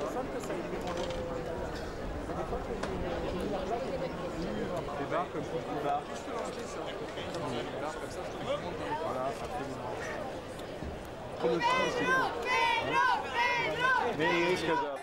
Des bars comme. Des bars comme ça, je trouve Voilà, absolument. Trop de choses, c'est cool. Mais il risque.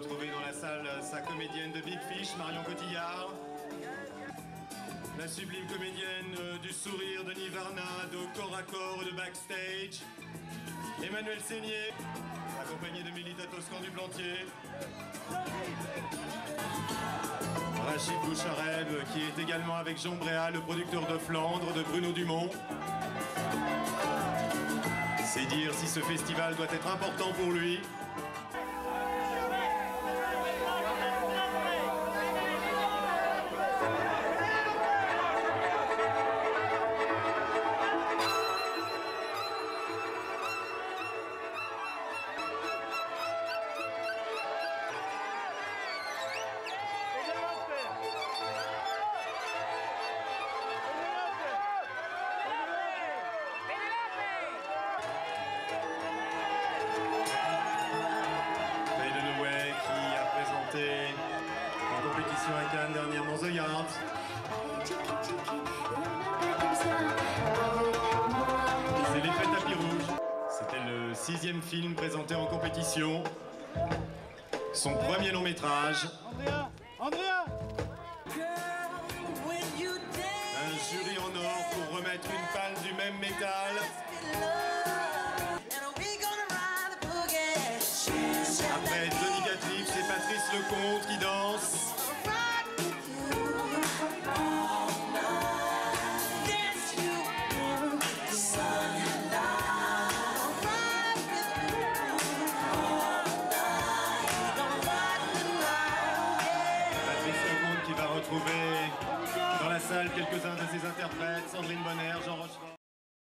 Retrouver dans la salle sa comédienne de Big Fish, Marion Cotillard. La sublime comédienne euh, du sourire de Nivarna, de corps à corps de backstage. Emmanuel Seigné, accompagné de Milita Toscan du Plantier. Rachid Bouchareb, qui est également avec Jean Bréal, le producteur de Flandre, de Bruno Dumont. C'est dire si ce festival doit être important pour lui. Cannes dernièrement The Yard. C'est l'effet tapis rouge. C'était le sixième film présenté en compétition. Son premier long métrage. Andrea Andrea Un jury en or pour remettre une palle du même métal. Après Johnny Gatliff, c'est Patrice Lecomte qui danse. Dans la salle quelques-uns de ses interprètes, Sandrine Bonner, Jean Rochefort.